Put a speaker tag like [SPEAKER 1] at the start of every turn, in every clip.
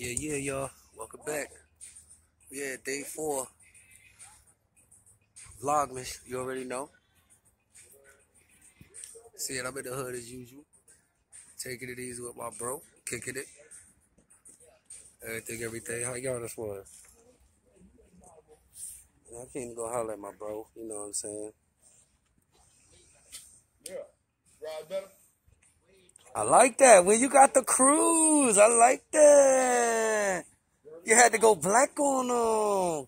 [SPEAKER 1] Yeah, yeah, y'all. Welcome back. Yeah, day four. Vlogmas, you already know. See it, I'm in the hood as usual. Taking it easy with my bro, kicking it. Everything, everything. How y'all this one? I can't even go holler at my bro, you know what I'm saying?
[SPEAKER 2] Yeah. Ride better?
[SPEAKER 1] I like that. When you got the cruise, I like that. You had to go black on them.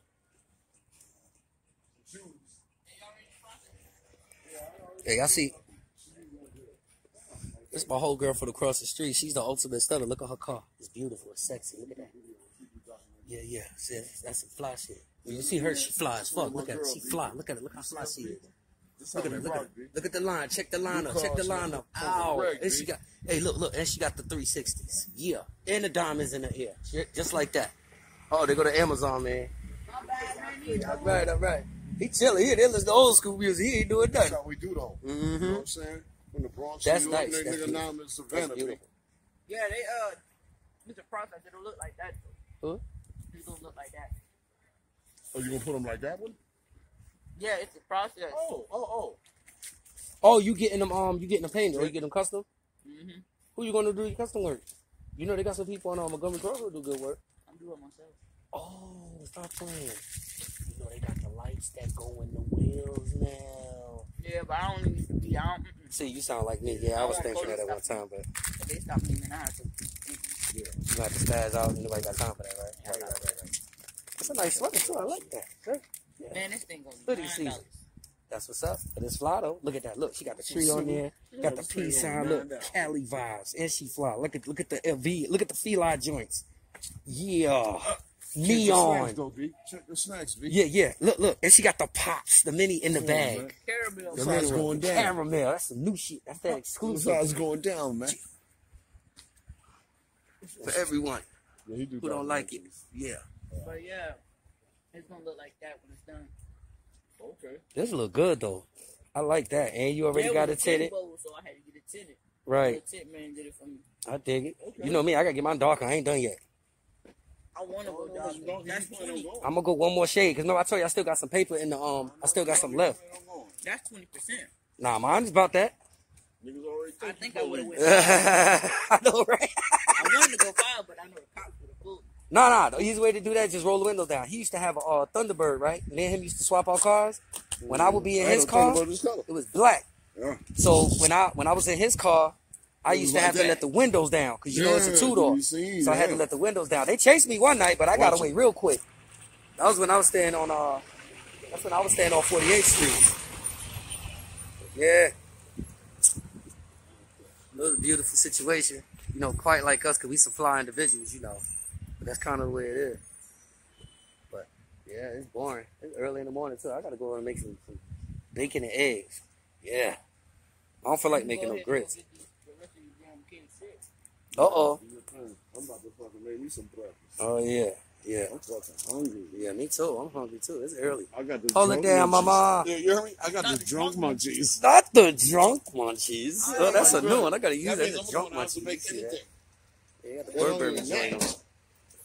[SPEAKER 1] Hey, I see. This is my whole girl from across the street. She's the ultimate stunner. Look at her car. It's beautiful. It's sexy. Look at that. Yeah, yeah. See, that's some fly shit. When you see her, she fly as fuck. Look at her. She fly. Look at her. Look how fly she is. Look at her. Look at. Look at the line. Check the line up. Check the line up. Ow. And she got. Hey, look, look. And she got the 360s. Yeah. And the diamonds in her ear. Just like that. Oh, they go to Amazon, man. All right, all right. He chilling. He they listen to old school music. He ain't doing nothing.
[SPEAKER 2] That's
[SPEAKER 1] nothing.
[SPEAKER 2] how we do though. You
[SPEAKER 1] Mm-hmm.
[SPEAKER 2] know what I'm saying? When the Bronx,
[SPEAKER 1] That's
[SPEAKER 2] New York,
[SPEAKER 1] nice.
[SPEAKER 2] nigga,
[SPEAKER 1] That's
[SPEAKER 2] nigga,
[SPEAKER 1] beautiful.
[SPEAKER 2] now in
[SPEAKER 1] That's
[SPEAKER 2] Savannah. B.
[SPEAKER 1] beautiful.
[SPEAKER 3] Yeah, they uh, Mr. Process, it'll look like that though.
[SPEAKER 1] Huh?
[SPEAKER 3] It's gonna look like that.
[SPEAKER 2] Oh, you gonna put them like that one?
[SPEAKER 3] Yeah, it's a process.
[SPEAKER 2] Oh, oh, oh.
[SPEAKER 1] Oh, you getting them? Um, you getting them painted? Or you getting them custom?
[SPEAKER 3] Mm-hmm.
[SPEAKER 1] Who you gonna do your custom work? You know they got some people on um, Montgomery Grove who do good work.
[SPEAKER 3] I'm doing it myself.
[SPEAKER 1] Oh, stop playing. You know they got the lights that go in the wheels now.
[SPEAKER 3] Yeah, but I don't need to be. I don't.
[SPEAKER 1] See, you sound like me. Yeah, I was thinking that at one time, but
[SPEAKER 3] But they stopped me now. So, mm-mm.
[SPEAKER 1] yeah, you got to spaz out. Nobody got time for that, right? Right, right, right, right. It's a nice sweater too. I like that. Right? Yeah.
[SPEAKER 3] man, this thing goes
[SPEAKER 1] Hoodie
[SPEAKER 3] nine
[SPEAKER 1] season. That's what's up. But it's fly though. Look at that. Look, she got the tree on there. Got the peace sign. Look, Cali vibes, and she fly. Look at look at the LV. Look at the feli joints. Yeah,
[SPEAKER 2] Check the snacks,
[SPEAKER 1] neon.
[SPEAKER 2] though, B. Check the snacks, B.
[SPEAKER 1] Yeah, yeah. Look, look, and she got the pops, the mini in the
[SPEAKER 2] Come on,
[SPEAKER 1] bag.
[SPEAKER 2] man.
[SPEAKER 3] Caramel.
[SPEAKER 2] That's how it's going down.
[SPEAKER 1] Caramel. That's some new shit. That's that
[SPEAKER 2] That's how
[SPEAKER 1] exclusive
[SPEAKER 2] it's going down, man.
[SPEAKER 1] for everyone
[SPEAKER 2] Yeah, he do
[SPEAKER 1] who don't like it. Yeah.
[SPEAKER 3] But yeah, it's gonna look like that when it's done.
[SPEAKER 2] Okay.
[SPEAKER 1] This look good though. I like that. And you already
[SPEAKER 3] There
[SPEAKER 1] got it
[SPEAKER 3] a tin
[SPEAKER 1] tinted.
[SPEAKER 3] bowl, so I had to get it tinted.
[SPEAKER 1] Right.
[SPEAKER 3] The tint man did it for me.
[SPEAKER 1] I dig it.
[SPEAKER 2] Okay.
[SPEAKER 1] You know me. I gotta get mine darker. I ain't done yet.
[SPEAKER 3] I want to go
[SPEAKER 2] no,
[SPEAKER 3] dark.
[SPEAKER 2] you don't- you
[SPEAKER 3] That's twenty.
[SPEAKER 1] I'm gonna go one more shade. Cause no, I told you I still got some paper in the um. I still got some left.
[SPEAKER 3] That's twenty percent.
[SPEAKER 1] Nah, mine's about that.
[SPEAKER 2] Niggas already
[SPEAKER 3] I
[SPEAKER 2] think
[SPEAKER 3] think
[SPEAKER 2] you
[SPEAKER 3] I would have went.
[SPEAKER 1] I know, right?
[SPEAKER 3] I wanted to go five, but I know the cops would have pulled. me.
[SPEAKER 1] No, no. The easy way to do that is just roll the windows down. He used to have a uh, Thunderbird, right? Me and him used to swap our cars. When I would be in his car,
[SPEAKER 2] about this color.
[SPEAKER 1] it was black.
[SPEAKER 2] Yeah.
[SPEAKER 1] So when I when I was in his car, I used to
[SPEAKER 2] like
[SPEAKER 1] have to let the windows down because you know it's a two door. So I had to let the windows down. They chased me one night, but I got away
[SPEAKER 2] it.
[SPEAKER 1] real quick. That was when I was staying on uh. That's when I was staying on 48th Street. Yeah. It was a beautiful situation. You know, quite like us, because we some fly individuals, you know. But that's kind of the way it is. But, yeah, it's boring. It's early in the morning, too. I got to go and make some, some bacon and eggs. Yeah. I don't feel like making no grits.
[SPEAKER 3] go get these- the rest of your damn kids sick.
[SPEAKER 1] Uh-oh.
[SPEAKER 2] I'm about to fucking make me some breakfast.
[SPEAKER 1] Oh, yeah. Yeah.
[SPEAKER 2] I'm fucking hungry.
[SPEAKER 1] Yeah, me too. I'm hungry, too. It's early.
[SPEAKER 2] I got the
[SPEAKER 1] Hold it
[SPEAKER 2] drunk
[SPEAKER 1] down,
[SPEAKER 2] munchies.
[SPEAKER 1] mama.
[SPEAKER 2] Yeah, you hear me? I got
[SPEAKER 3] Not
[SPEAKER 2] the
[SPEAKER 3] the
[SPEAKER 2] drunk
[SPEAKER 3] drunk
[SPEAKER 2] munchies.
[SPEAKER 1] Not the drunk munchies.
[SPEAKER 3] Oh,
[SPEAKER 1] Oh, that's a
[SPEAKER 2] my
[SPEAKER 1] new one. I gotta use
[SPEAKER 2] That
[SPEAKER 1] that. The drunk
[SPEAKER 2] going
[SPEAKER 1] munchies.
[SPEAKER 2] make
[SPEAKER 1] You see that?
[SPEAKER 2] anything.
[SPEAKER 1] Yeah, the
[SPEAKER 2] Hell
[SPEAKER 1] Burberry
[SPEAKER 2] yeah.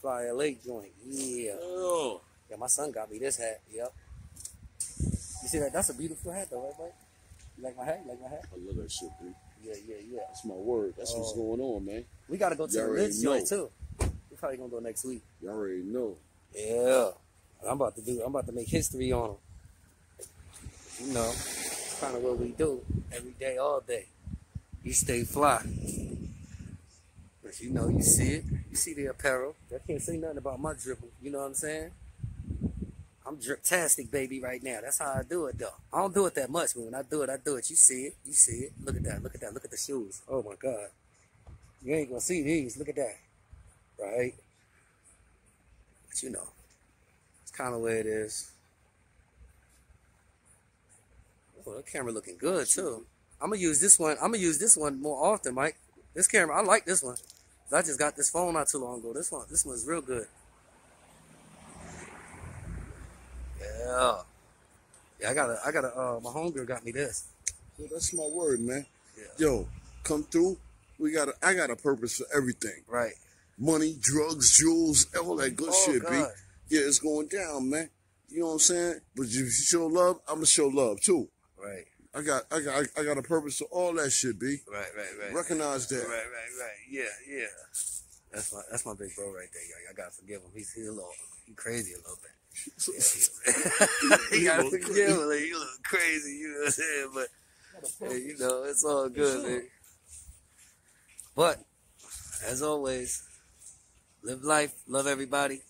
[SPEAKER 1] Joint. Fly LA joint. Yeah.
[SPEAKER 2] Oh.
[SPEAKER 1] Yeah, my son got me this hat. Yep. You see that? That's a beautiful hat, though, right, Mike? You like my hat? You like my hat?
[SPEAKER 2] I love that shit, dude.
[SPEAKER 1] Yeah, yeah, yeah.
[SPEAKER 2] That's my word. That's what's
[SPEAKER 1] Oh.
[SPEAKER 2] going on, man.
[SPEAKER 1] We gotta go to the Lids joint too. We probably gonna go next week.
[SPEAKER 2] You already know.
[SPEAKER 1] Yeah. I'm about to do. I'm about to make history on them. You know, it's kind of what we do every day, all day. You stay fly. But you know, you see it. You see the apparel. I can't say nothing about my dribble. You know what I'm saying? I'm drip-tastic, baby, right now. That's how I do it, though. I don't do it that much, but when I do it, I do it. You see it. You see it. Look at that. Look at that. Look at the shoes. Oh, my God. You ain't gonna see these. Look at that. Right? But you know, it's kind of where it is. Oh, that camera looking good too. I'm gonna use this one. I'm gonna use this one more often, Mike. This camera, I like this one. I just got this phone not too long ago. This one, this one's real good. Yeah, yeah. I got a, I got a. Uh, my homegirl got me this.
[SPEAKER 2] So that's my word, man.
[SPEAKER 1] Yeah.
[SPEAKER 2] Yo, come through. We got. A, I got a purpose for everything.
[SPEAKER 1] Right.
[SPEAKER 2] money, drugs, jewels, all that good
[SPEAKER 1] Oh,
[SPEAKER 2] shit, B.
[SPEAKER 1] God.
[SPEAKER 2] Yeah, it's going down, man. You know what I'm saying? But if you show love, I'ma show love too.
[SPEAKER 1] Right,
[SPEAKER 2] I got, I got, I got a purpose to all that shit, B.
[SPEAKER 1] right, right, right.
[SPEAKER 2] Recognize that.
[SPEAKER 1] Right, right, right. Yeah, yeah. That's my that's my big bro right there. I, I gotta forgive him. He's, he's a little he crazy a little bit. you gotta
[SPEAKER 2] look
[SPEAKER 1] forgive him. Like, you look crazy. You know what I'm saying? But hey, you know it's all good, man. But as always, live life, love everybody,